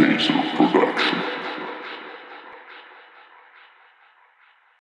Days of Production.